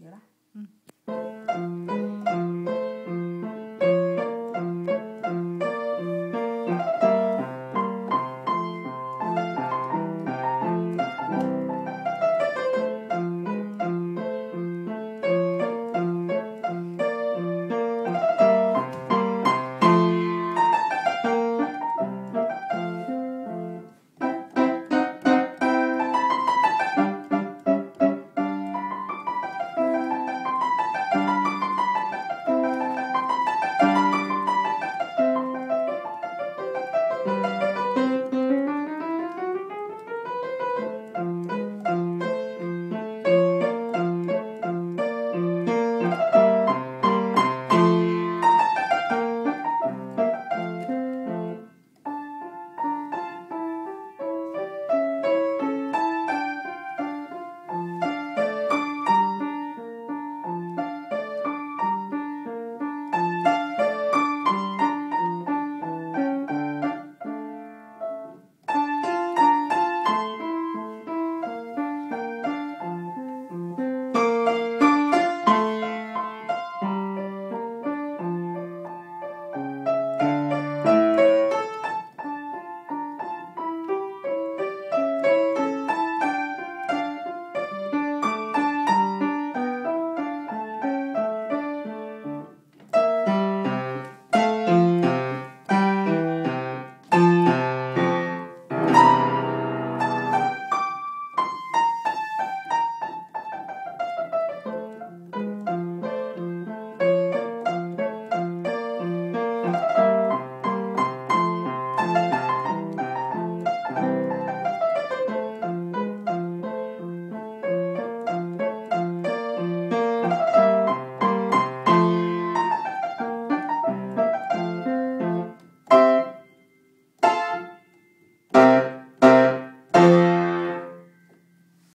有啦嗯。